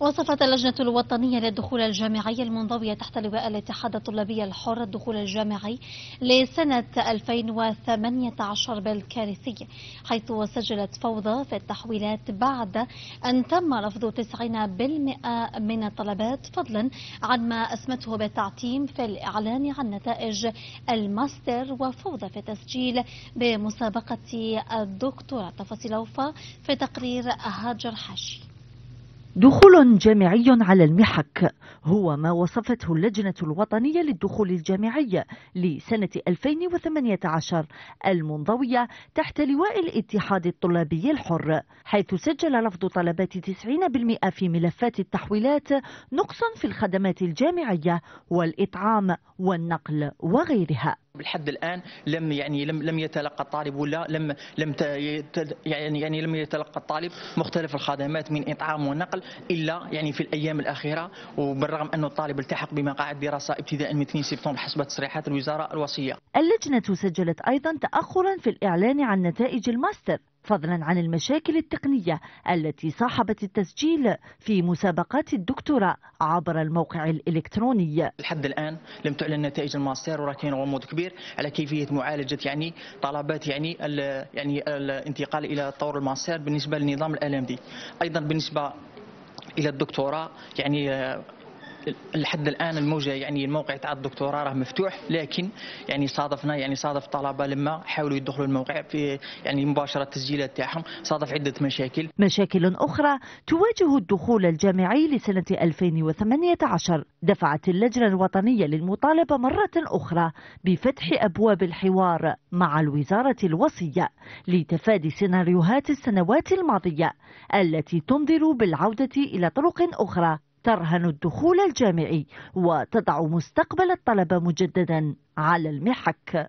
وصفت اللجنة الوطنية للدخول الجامعي المنضوية تحت لواء الاتحاد الطلابي الحر الدخول الجامعي لسنة 2018 بالكارثي حيث سجلت فوضى في التحويلات بعد أن تم رفض 90% من الطلبات فضلا عن ما أسمته بالتعتيم في الإعلان عن نتائج الماستر وفوضى في التسجيل بمسابقة الدكتوراه. تفاصيل أوفى في تقرير هاجر حاشي. دخول جامعي على المحك. هو ما وصفته اللجنة الوطنية للدخول الجامعي لسنة 2018 المنضوية تحت لواء الاتحاد الطلابي الحر حيث سجل لفظ طلبات 90% في ملفات التحويلات نقصا في الخدمات الجامعية والإطعام والنقل وغيرها. بالحد الآن لم يعني لم لم يتلقى الطالب ولا لم لم يعني يعني لم يتلقى الطالب مختلف الخدمات من إطعام ونقل إلا يعني في الأيام الأخيرة وبالرغم انه الطالب التحق بمقاعد دراسة ابتداء من 2 سبتمبر حسب تصريحات الوزارة الوصية. اللجنة سجلت أيضا تاخرا في الإعلان عن نتائج الماستر فضلا عن المشاكل التقنية التي صاحبت التسجيل في مسابقات الدكتوراه عبر الموقع الإلكتروني. لحد الآن لم تعلن نتائج الماستر ولكن غموض كبير على كيفية معالجة يعني طلبات يعني يعني الانتقال إلى طور الماستر بالنسبة لنظام الألم دي. أيضا بالنسبة إلى الدكتوراه يعني لحد الآن الموجة يعني الموقع تاع الدكتوراه راه مفتوح لكن يعني صادفنا يعني صادف طلبة لما حاولوا يدخلوا الموقع في يعني مباشرة التسجيلات تاعهم صادف عدة مشاكل. مشاكل أخرى تواجه الدخول الجامعي لسنة 2018 دفعت اللجنة الوطنية للمطالبة مرة أخرى بفتح أبواب الحوار مع الوزارة الوصية لتفادي سيناريوهات السنوات الماضية التي تنذر بالعودة إلى طرق أخرى. ترهن الدخول الجامعي وتضع مستقبل الطلبة مجددا على المحك.